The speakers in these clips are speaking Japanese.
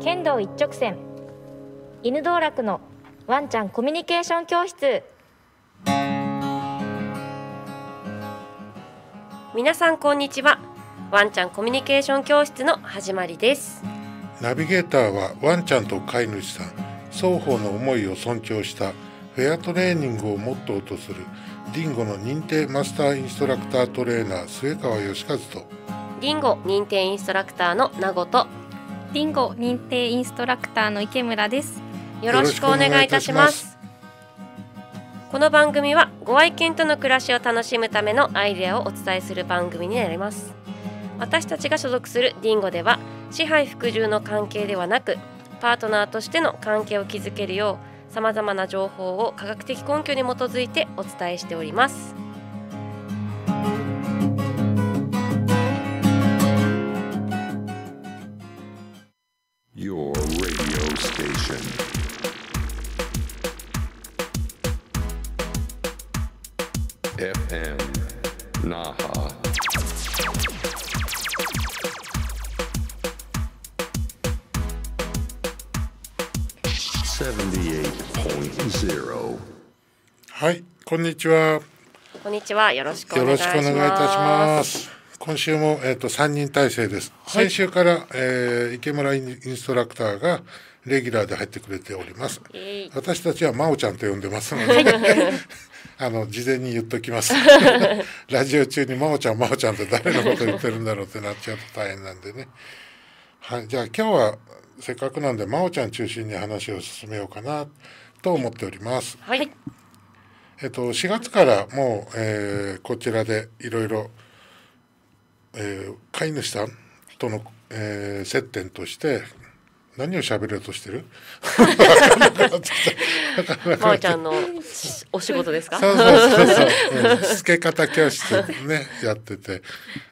犬道一直線。犬道楽のワンちゃんコミュニケーション教室。皆さんこんにちは。ワンちゃんコミュニケーション教室の始まりです。ナビゲーターはワンちゃんと飼い主さん。双方の思いを尊重した。フェアトレーニングをモットーとする。ディンゴの認定マスターインストラクタートレーナー末川義和と。リンゴ認定インストラクターの名護と。リンゴ認定インストラクターの池村です。よろしくお願いいたします。この番組はご愛犬との暮らしを楽しむためのアイデアをお伝えする番組になります。私たちが所属するディンゴでは支配服従の関係ではなくパートナーとしての関係を築けるようさまざまな情報を科学的根拠に基づいてお伝えしております。こんにちは。こんにちは。よろしくおよ願いいいたします。今週も、えー、と3人体制です、先週から、えー池村インストラクターがレギュラーで入ってくれております。えい私たちは真央ちゃんと呼んでますので あの事前に言っときます。ラジオ中に真央ちゃん真央ちゃんって誰のこと言ってるんだろうってなっちゃうと大変なんでね。はい。じゃあ今日はせっかくなんで真央ちゃん中心に話を進めようかなと思っております。はいえっと4月からもう、えーこちらでいろいろえー飼い主さんとの、えー接点として何を喋ろうとしてる？まおちゃんのしお仕事ですか？そうそうそうそう、うん、つけ方教室ねやってて。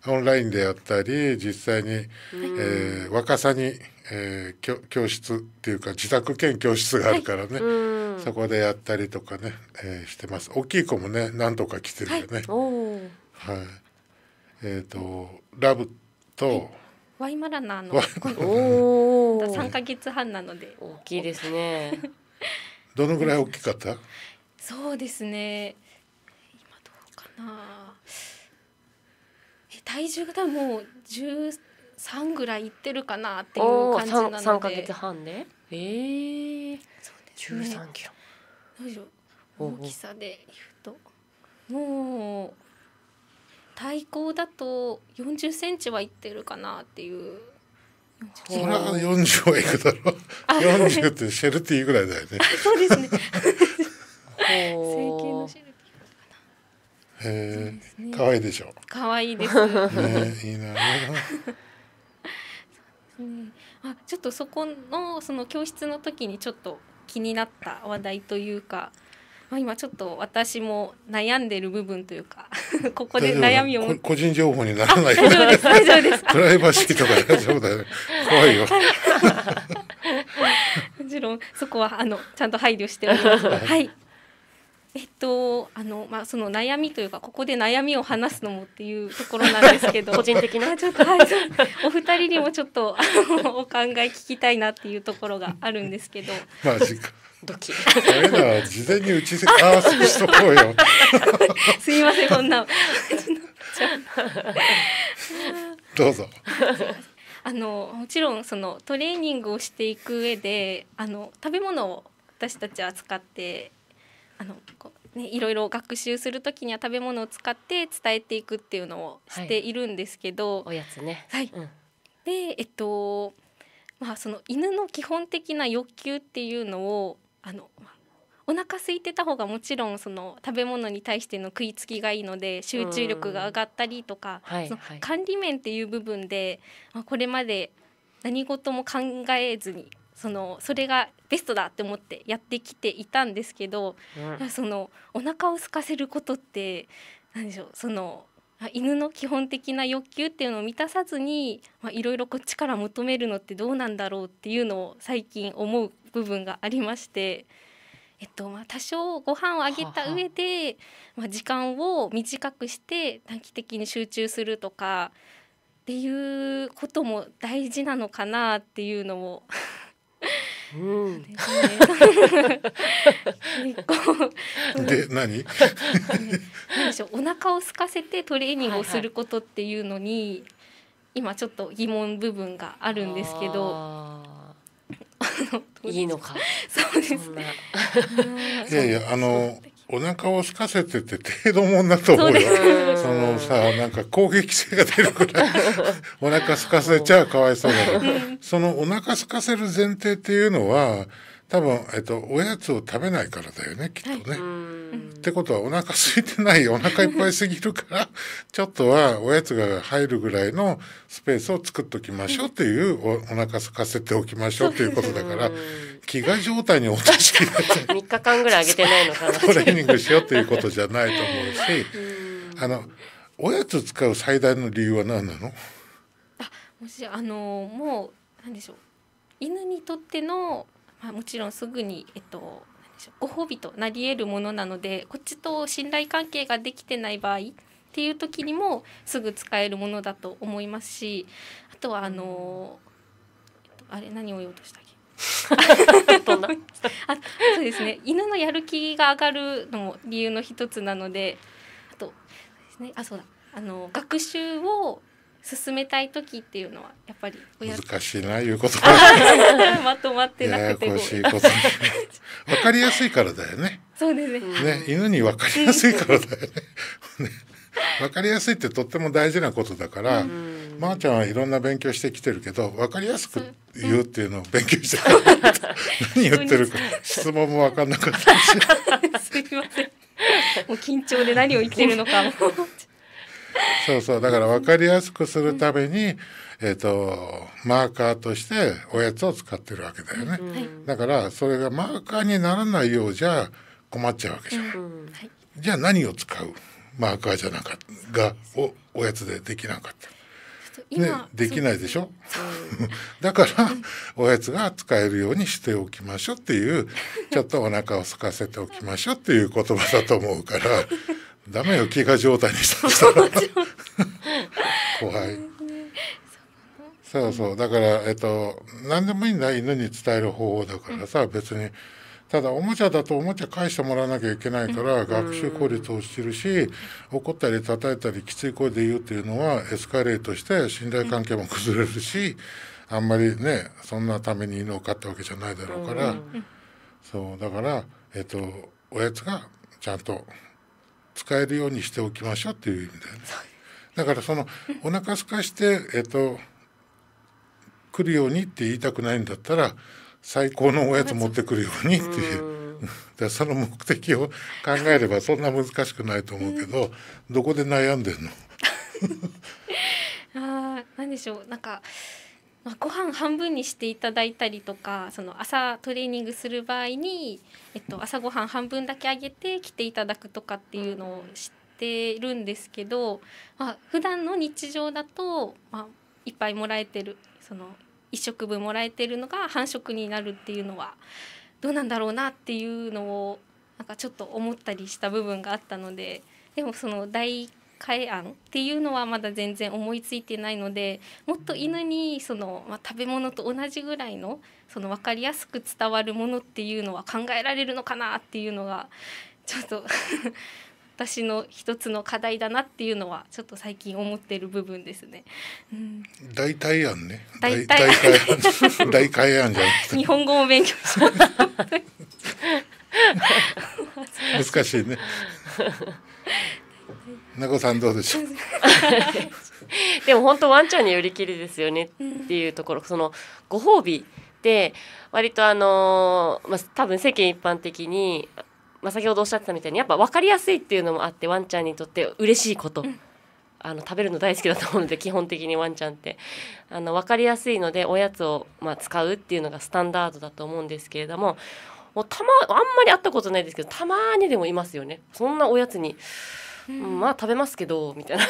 オンラインでやったり実際に、えー若さに、えー教教室っていうか自宅兼教室があるからね、うん。そこでやったりとかね、えーしてます。大きい子もね何とか来てるよね、おおはい。えっ、とラブと、ワイマラナーの 三ヶ月半なので、大きいですね。どのぐらい大きかった？そうですね。今どうかな。え体重が多分もう十三ぐらいいってるかなっていう感じなので。三三ヶ月半で？ええそうです十ね三キロ。どうでしょう大きさで言うと。もう体高だと40センチはいってるかなっていう。それは40はいくだろ40ってシェルティぐらいだよね。そうですね。成形のシェルテへですね。え可愛いでしょ？ィ可愛いです。ねいいな うん。あちょっとそこのその教室の時にちょっと気になった話題というか、まあ、今ちょっと私も悩んでる部分というか ここで悩みをこ個人情報にならない。大丈夫です大丈夫です。プライバシーとか大丈夫だよ。ね怖いよ。もちろんそこはあのちゃんと配慮しております。はい。えっとあのまあその悩みというかここで悩みを話すのもっていうところなんですけど、個人的な？あちょっとはいお二人にもちょっとあのお考え聞きたいなっていうところがあるんですけど、マジか。ドキ。あれだわ事前に打ち合わせしとこうよ。すいませんこんな。どうぞ。あのもちろんそのトレーニングをしていく上であの食べ物を私たちは使ってあのこう、ね、いろいろ学習する時には食べ物を使って伝えていくっていうのをしているんですけど、おやつね。はい。うん。でえっとまあその犬の基本的な欲求っていうのをあのまあお腹空いてた方がもちろんその食べ物に対しての食いつきがいいので集中力が上がったりとか、そのはいはい。管理面っていう部分で、まあ、これまで何事も考えずにそのそれがベストだって思ってやってきていたんですけど、うんそのお腹を空かせることって何でしょうそのあ犬の基本的な欲求っていうのを満たさずにまあいろいろこっちから求めるのってどうなんだろうっていうのを最近思う部分がありまして。えっとまあ、多少ご飯をあげた上で、まあ、時間を短くして短期的に集中するとかっていうことも大事なのかなっていうのをうん。結構で何？なんでしょう。お腹を空かせてトレーニングをすることっていうのに、今ちょっと疑問部分があるんですけど。いいのか。そうです そん。ないやいやあのお腹を空かせてて程度もんだと思うよ。うんそのさなんか攻撃性が出るくらい。お腹空かせちゃかわいそうだそのお腹空かせる前提っていうのは多分、えっと、おやつを食べないからだよねきっとね。うん。ってことはお腹空いてないお腹いっぱいすぎるから ちょっとはおやつが入るぐらいのスペースを作っときましょうっていうおお腹空かせておきましょうっていうことだから飢餓状態に陥って。3日間ぐらいあげてないのかな。トレーニングしようっていうことじゃないと思うしあのおやつ使う最大の理由は何なの？もしあのもうなんでしょう。犬にとっての、まあ、もちろんすぐにえっとなんでしょうご褒美となり得るものなのでこっちと信頼関係ができてない場合っていう時にもすぐ使えるものだと思いますしあとはあの、えっとあれ何を言おうとしたっけ？あそうですね。犬のやる気が上がるのも理由の一つなのであとですね。あそうだ。あの学習を進めたい時っていうのはやっぱり親難しいないうことが まとまってなくてこうこしいこと。わかりやすいからだよね。そうですね、ね、犬に分かりやすいからだよね。ね。分かりやすいってとっても大事なことだから、まー、ちゃんはいろんな勉強してきてるけど分かりやすく言うっていうのを勉強してる何言ってるか。質問も分かんなかったし。すいません。もう緊張で何を言ってるのかもそうそうだから分かりやすくするために、えっとマーカーとしておやつを使ってるわけだよね。だからそれがマーカーにならないようじゃ困っちゃうわけじゃん。はい。じゃあ何を使う？マーカーじゃなかった。がおおやつでできなかった。ね今、できないでしょ？だからおやつが使えるようにしておきましょうっていうちょっとお腹を空かせておきましょうっていう言葉だと思うからダメよ飢餓状態にしたら。怖い。そうそう。だからえっと何でもいいんだ犬に伝える方法だからさ別に。ただおもちゃだとおもちゃ返してもらわなきゃいけないから学習効率落ちてるし怒ったり叩いたりきつい声で言うっていうのはエスカレートして信頼関係も崩れるしあんまりねそんなために犬を飼ったわけじゃないだろうから。そうだからえっとおやつがちゃんと使えるようにしておきましょうっていう意味だよね。だからそのお腹空かしてえっと来るようにって言いたくないんだったら最高のおやつ持ってくるようにっていう。だその目的を考えればそんな難しくないと思うけどどこで悩んでんの？あーなんでしょうなんか、まあ、ご飯半分にしていただいたりとかその朝トレーニングする場合に、えっと、朝ごはん半分だけあげて来ていただくとかっていうのをしてるんですけど、まあ普段の日常だと、まあ、いっぱいもらえてるその1食分もらえてるのが半食になるっていうのはどうなんだろうなっていうのをなんかちょっと思ったりした部分があったのででもその第1会案っていうのはまだ全然思いついてないのでもっと犬にその、まあ、食べ物と同じぐらいのその分かりやすく伝わるものっていうのは考えられるのかなっていうのがちょっと 私の一つの課題だなっていうのはちょっと最近思ってる部分ですね。うん、大体案ね。大体案。大体案 じゃなくて。日本語も勉強した。難しいね。名子さんどうでしょう？でも本当ワンちゃんによりきりですよねっていうところ、そのご褒美って割とあのーまあ多分世間一般的に、まあ、先ほどおっしゃってたみたいにやっぱ分かりやすいっていうのもあってワンちゃんにとって嬉しいこと、ああの食べるの大好きだと思うので 基本的にワンちゃんって。あの分かりやすいのでおやつを、まあ、使うっていうのがスタンダードだと思うんですけれどももうたまあんまり会ったことないですけどたまにでもいますよね。そんなおやつに、うんまあ食べますけどみたいな。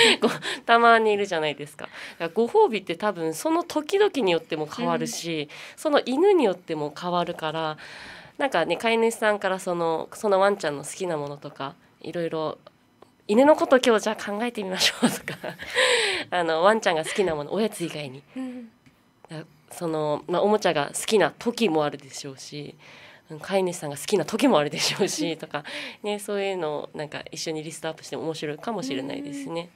たまにいるじゃないですか。ご褒美って多分その時々によっても変わるし、その犬によっても変わるからなんかね飼い主さんからそのそのワンちゃんの好きなものとかいろいろ犬のこと今日じゃあ考えてみましょうとか あのワンちゃんが好きなものおやつ以外に。うん。だその、まあ、おもちゃが好きな時もあるでしょうしうん飼い主さんが好きな時もあるでしょうし とか、ね、そういうのをなんか一緒にリストアップしても面白いかもしれないですね。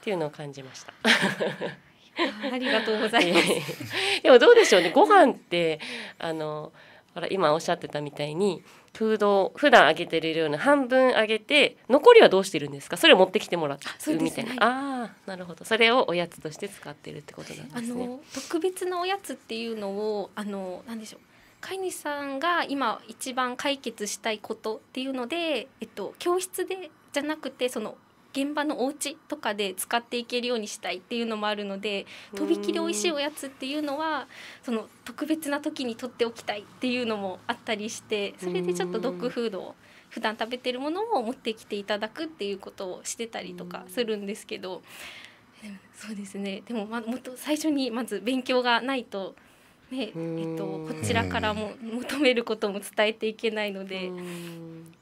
っていうのを感じました。ありがとうございます。でもどうでしょうねご飯ってあのほら今おっしゃってたみたいにフードを普段あげてる量の半分あげて残りはどうしてるんですか？それを持ってきてもらうみたいなはいああーなるほどそれをおやつとして使ってるってことなんあですね。の特別なおやつっていうのをあのなんでしょう飼い主さんが今一番解決したいことっていうので、えっと、教室でじゃなくてその現場のお家とかで使っていけるようにしたいっていうのもあるのでとびきり美味しいおやつっていうのはその特別な時にとっておきたいっていうのもあったりしてそれでちょっとドッグフードを普段食べてるものを持ってきていただくっていうことをしてたりとかするんですけど。そうですねでもまもっと最初にまず勉強がないと、ねえっうんと、こちらからも求めることも伝えていけないのでうん。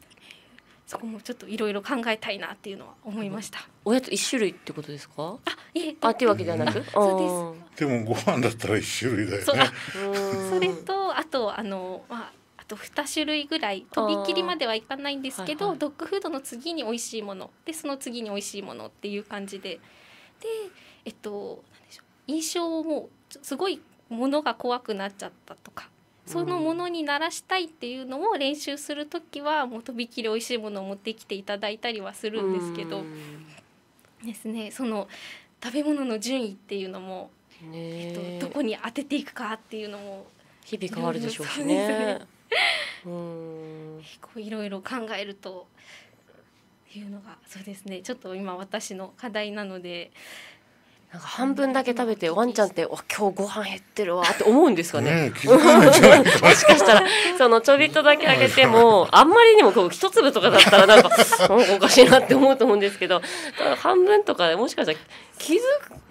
そこもちょっといろいろ考えたいなっていうのは思いました。おやつ一種類ってことですか？あいえあっていうわけではなく、そうでもご飯だったら一種類だよね。ですそれとあとあのまああと2種類ぐらいとびっきりまではいかないんですけど、はいはい。ドッグフードの次に美味しいもの。でその次に美味しいものっていう感じで。でえっとなんでしょう。印象もすごいものが怖くなっちゃったとかそのものにならしたいっていうのを練習する時はもうとびっきり美味しいものを持ってきていただいたりはするんですけどうん。ですね。その食べ物の順位っていうのも、え。っねと、どこに当てていくかっていうのも日々変わるでしょうしね。ね。うん。こういろいろ考えるというのがそうですね。ちょっと今私の課題なのでなんか半分だけ食べてワンちゃんって「わ今日ご飯減ってるわ」って思うんですかね。ね。もしかしたらそのちょびっとだけあげてもあんまりにもこう一粒とかだったらなんかなんかおかしいなって思うと思うんですけど半分とかでもしかしたら気づ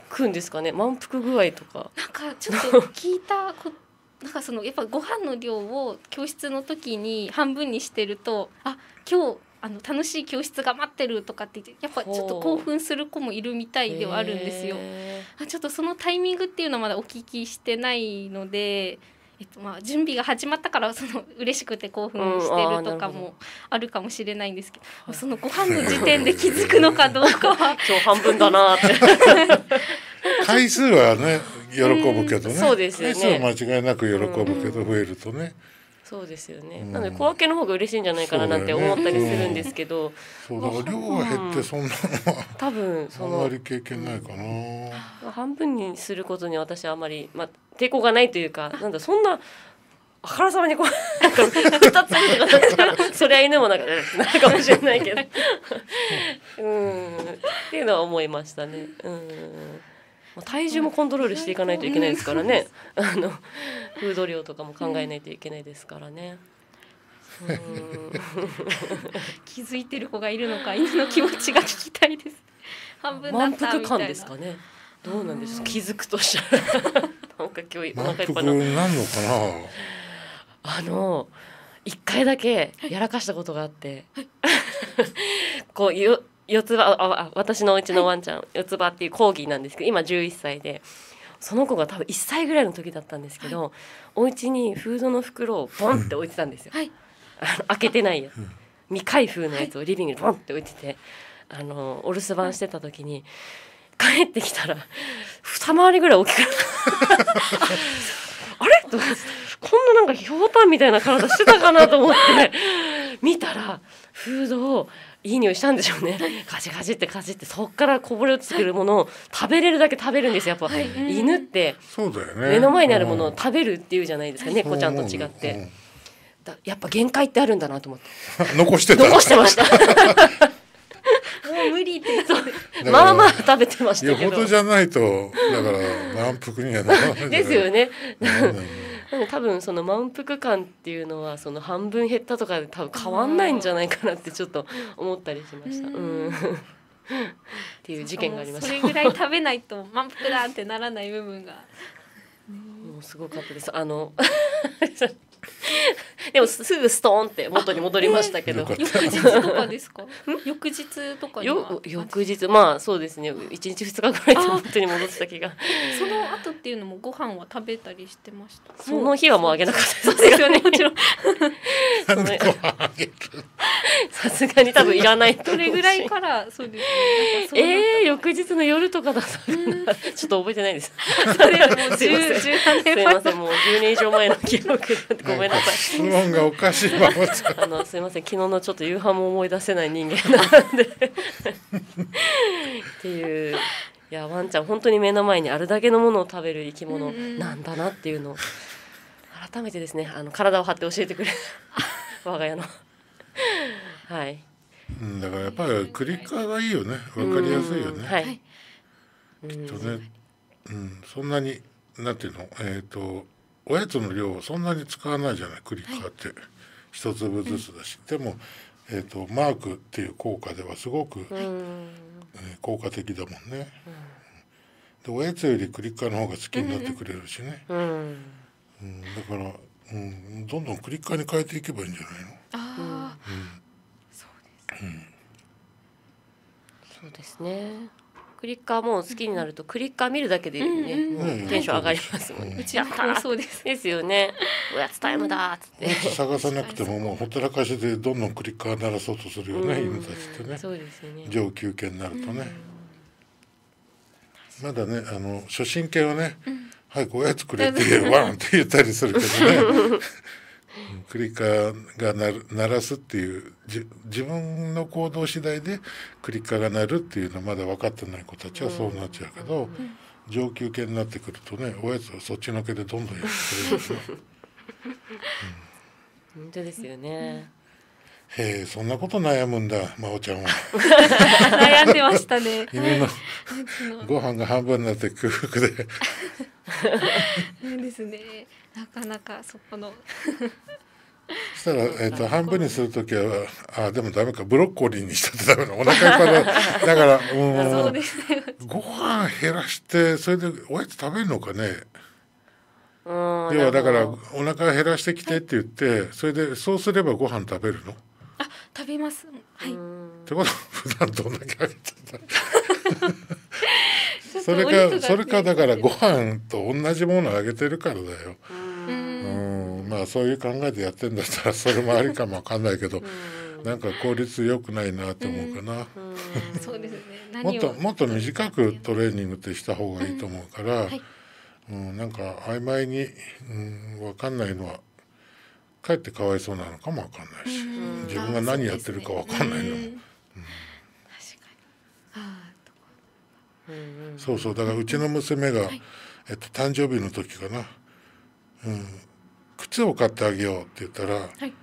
くんですかね満腹具合とか。なんかちょっと聞いたこなんかそのやっぱご飯の量を教室の時に半分にしてるとあ今日あの楽しい教室が待ってるとかって言ってやっぱちょっと興奮する子もいるみたいではあるんですよ。ちょっとそのタイミングっていうのはまだお聞きしてないので、えっと、まあ準備が始まったからその嬉しくて興奮してるとかもあるかもしれないんですけど、そのご飯の時点で気づくのかどうかはー今日半分だなーって。回数はね喜ぶけどね。そうですよね回数は間違いなく喜ぶけど増えるとね。そうですよね。うん。なので小分けの方が嬉しいんじゃないかななんて思ったりするんですけど、そうだから量が減ってそんなのは。多分そのあんまり経験ないかな。半分にすることに私はあまり、まあ、抵抗がないというかなんだそんなあからさまにこうなんか2つとかだったらそりゃ犬もなんかうんなるかもしれないけど。うん。っていうのは思いましたね。うん。まあ体重もコントロールしていかないといけないですからねあのフード量とかも考えないといけないですからね。うん気づいてる子がいるのか犬の気持ちが聞きたいです。半分だ満腹感。ですかね。どうなんですか？気づくとしたらなんか今日お満腹いっぱ腹いなになるのかな？あの一回だけやらかしたことがあって、こうよ四つ葉ああ私のうちのワンちゃん、四つ葉っていうコーギーなんですけど今11歳でその子が多分1歳ぐらいの時だったんですけど、お家にフードの袋をボンって置いてたんですよ。はい。開けてないやつ。未開封のやつをリビングにボンって置いててあのお留守番してた時に帰ってきたら二回りぐらい大きくなった。あれ？とこんななんかひょうたんみたいな体してたかなと思って見たらフードをいい匂いしたんでしょうね。カチカチってカチってそっからこぼれ落ちてくるものを食べれるだけ食べるんですよ。やっぱ、犬ってそうだよね。目の前にあるものをうん。食べるっていうじゃないですか猫ちゃんと違って。やっぱ限界ってあるんだなと思って。う ん残してた。残してました。もう無理ってまあまあ食べてましたけど。よほどじゃないとだから満腹にはならない ですよねで多分その満腹感っていうのはその半分減ったとかで多分変わんないんじゃないかなってちょっと思ったりしました。ううんんっていう事件がありました。それぐらい食べないと満腹だってならない部分が もうすごかったです。あのでもすぐストーンって元に戻りましたけど。よかっ。翌日とかですか？翌日とかよ翌日まあそうですね。一日二日ぐらいで本当に戻ってた気が。その後っていうのもご飯は食べたりしてました？その日はもうあげなかったそうですよね。もちろん。さすがに多分いらないどれぐらいからそうですね。なんかそうなったえー、翌日の夜とかだったちょっと覚えてないです。それはもう すいません。10 18すい年前ません。もう10年以上前の記憶でごめんなさい。質問がおかしいままちゃんあのすいません。昨日のちょっと夕飯も思い出せない人間なんで。っていう。いやワンちゃん本当に目の前にあるだけのものを食べる生き物なんだなっていうのを改めてですねあの体を張って教えてくれる。我が家の。はい。うんだからやっぱりクリッカーがいいよね。わかりやすいよね、うんはい、はいうんとね、うん、そんなになんていうの？えっ、とおやつの量をそんなに使わないじゃないクリッカーって、一粒ずつだし、でも、えー、とマークっていう効果ではすごく、うん。えー効果的だもんね、でおやつよりクリッカーの方が好きになってくれるしね、うん。うん。だから、うん、どんどんクリッカーに変えていけばいいんじゃないの？あそうですねクリッカーも好きになるとクリッカー見るだけでね、うんテンション上がりますもんね、うちの子もそうですですよね。おやつタイムだーっつって、探さなくてももうほったらかしでどんどんクリッカー鳴らそうとするよね、うん。犬たちってね。そうですよね。上級犬になるとね、まだねあの初心犬はね「早くおやつくれ」ってワンって言ったりするけどね。う んクリッカーが鳴る鳴らすっていうじ自分の行動次第でクリッカーが鳴るっていうのはまだ分かってない子たちはそうなっちゃうけど、上級犬になってくるとねおやつをそっちのけでどんどんやってくれるでしょ 本当ですよね、へえそんなこと悩むんだ真央ちゃんは。悩んでましたね。犬の ご飯が半分になって空腹で。ですねなかなかそこの。そしたら、えっと半分にする時はあでもダメかブロッコリーにしたってダメなお腹いっぱいだ。だからそううんね。ご飯減らしてそれでおやつ食べるのかね。うん要はだからお腹減らしてきてって言ってそれでそうすればご飯食べるの？っあ食べます。はい。どうん。てことは普段どんだけあげてたそれかそれかだからご飯と同じものあげてるからだよ。ううん。んまあそういう考えでやってんだったらそれもありかもわかんないけどなんか効率良くないなって思うかな。そうですね。もっともっと短くトレーニングってした方がいいと思うから、はい。うんなんか曖昧に、うん、分かんないのはかえってかわいそうなのかも分かんないし、うん。自分が何やってるか分かんないのも、うん確かにあうんそうそうだからうちの娘が、えっと、誕生日の時かな、うん、靴を買ってあげようって言ったら、はい。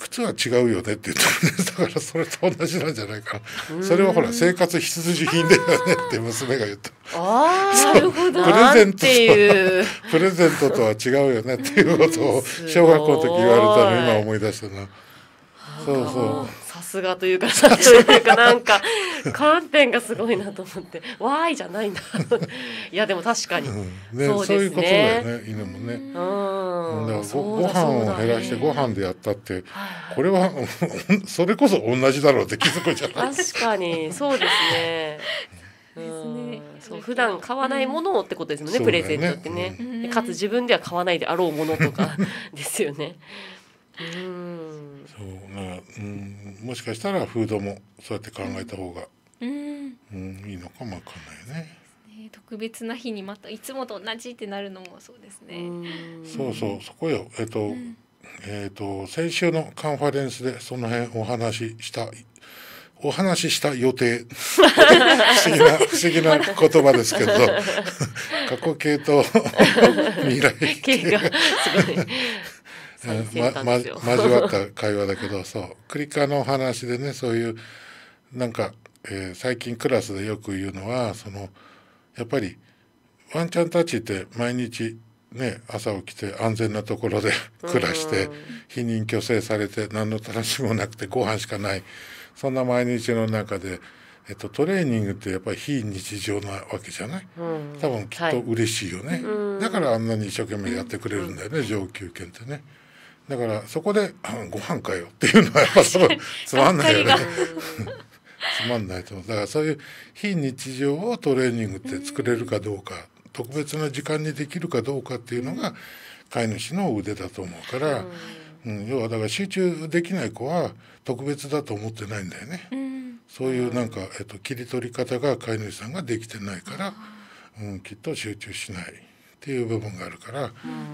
靴は違うよねって言ったんです。だからそれと同じなんじゃないかな。それはほら生活必需品だよねって娘が言った。ああなるほど。プレゼントとプレゼントとは違うよねっていうことを小学校の時言われたの今思い出したな。そうそさすがというかさというかなんか観点がすごいなと思って「わーい」じゃないんだ。いやでも確かに、う、ううん。ね、そうですね。そういうことだよね犬もね、ん、だからごご飯を減らしてねご飯でやったってこれは それこそ同じだろうって気づくじゃない？確かに。そうですね。ね。うん。そう普段買わないものをってことですもんね、そうだよね。プレゼントってね、うん。でかつ自分では買わないであろうものとかですよね。うん。そうなうん。もしかしたらフードもそうやって考えた方が、うん。うん、いいのかもわかんないね。ね。特別な日にまたいつもと同じってなるのもそうですね。そうそうそこよ。えっと、えっと先週のカンファレンスでその辺お話ししたお話しした予定。不思議な 不思議な言葉ですけど。過去形と未来経がすごいまま端ですよ。交わった会話だけど そう。クリッカーのお話でねそういうなんかえー最近クラスでよく言うのはそのやっぱりワンちゃんたちって毎日ね朝起きて安全なところで 暮らして避妊去勢されて何の楽しみもなくてご飯しかない。そんな毎日の中で、えっと、トレーニングってやっぱり非日常なわけじゃない？うん。多分きっと嬉しいよね、だからあんなに一生懸命やってくれるんだよね、上級犬ってねだからそこであ「ご飯かよ」っていうのはやっぱその つまんないよね。つまんないと思う。だからそういう非日常をトレーニングって作れるかどうか、特別な時間にできるかどうかっていうのが飼い主の腕だと思うから、うん。要はだから集中できない子は特別だと思ってないんだよね。そういうなんか、えっと、切り取り方が飼い主さんができてないから、うん、きっと集中しないっていう部分があるから、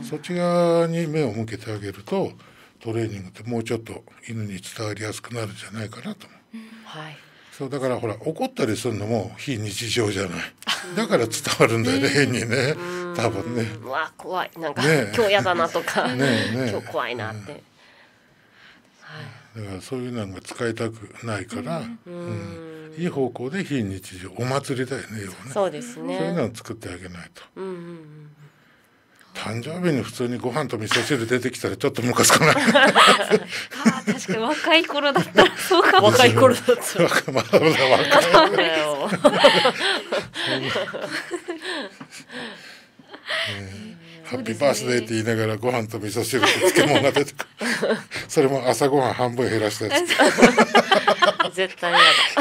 そっち側に目を向けてあげるとトレーニングってもうちょっと犬に伝わりやすくなるんじゃないかなと思う。はい。そうだからほら怒ったりするのも非日常じゃない。だから伝わるんだよね変にね。多分ね。うわ怖い。なんか、ねえ。今日やだなとか、ねえねえ。今日怖いなって、だからそういうのが使いたくないから、うんいい方向で非日常お祭りだよね要はね。そうですそういうねのを作ってあげないと。うんうんうん誕生日に普通にご飯と味噌汁出てきたらちょっとムカつかない。確かに若い頃だったらそうかも。若い頃だったら。まだまだ若い。よハッピーバースデーって言いながらご飯と味噌汁と漬物が出てくる。それも朝ごはん半分減らしたやつ絶対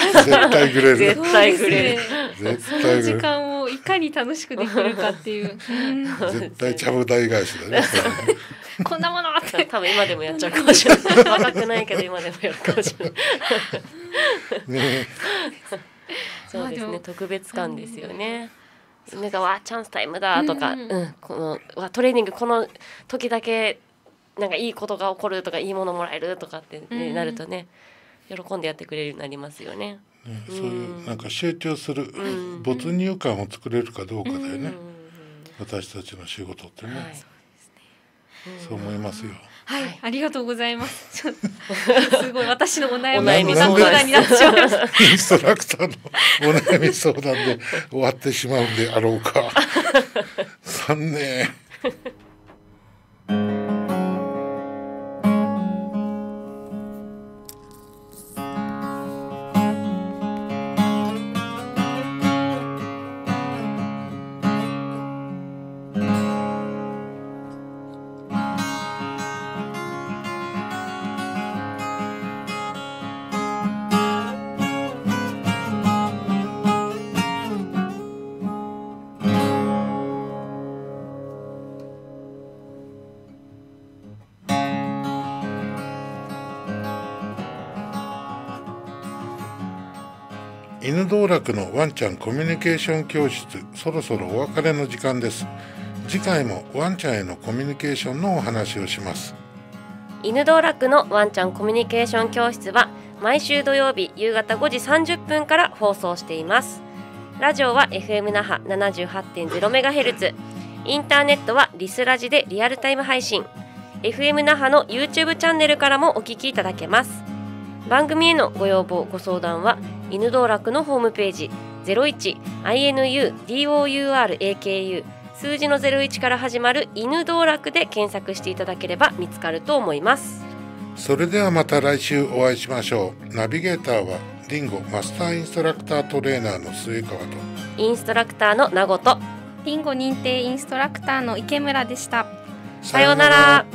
嫌絶対グレる絶対グレるそうですね絶対グ時レる間をいかに楽しくできるかっていう、う ん絶対ちゃぶ台返しだね。こんなものって。だ多分今でもやっちゃうかもしれない。若くないけど今でもやるかもしれない。ねそうですね。特別感ですよね。犬がわチャンスタイムだとか、ううんん。このわトレーニングこの時だけなんかいいことが起こるとかいいものもらえるとかって、ねうん。なるとね喜んでやってくれるようになりますよね。ねそういうなんか集中するん。没入感を作れるかどうかだよね。うん。私たちの仕事ってね、はい。そう思いますよ。はい、ありがとうございます。すごい私のお悩み相談になってしまいました。インストラクターのお悩み相談で終わってしまうんであろうか。残念犬道楽のワンちゃんコミュニケーション教室そろそろお別れの時間です。次回もワンちゃんへのコミュニケーションのお話をします。犬道楽のワンちゃんコミュニケーション教室は毎週土曜日夕方5時30分から放送しています。ラジオは FM 那覇 78.0MHz インターネットはリスラジでリアルタイム配信。FM 那覇の YouTube チャンネルからもお聞きいただけます。番組へのご要望ご相談は犬道楽のホームページ 01INUDOURAKU 数字の01から始まる犬道楽で検索していただければ見つかると思います。それではまた来週お会いしましょう。ナビゲーターはリンゴマスターインストラクタートレーナーの末川とインストラクターの名護とリンゴ認定インストラクターの池村でした。さようなら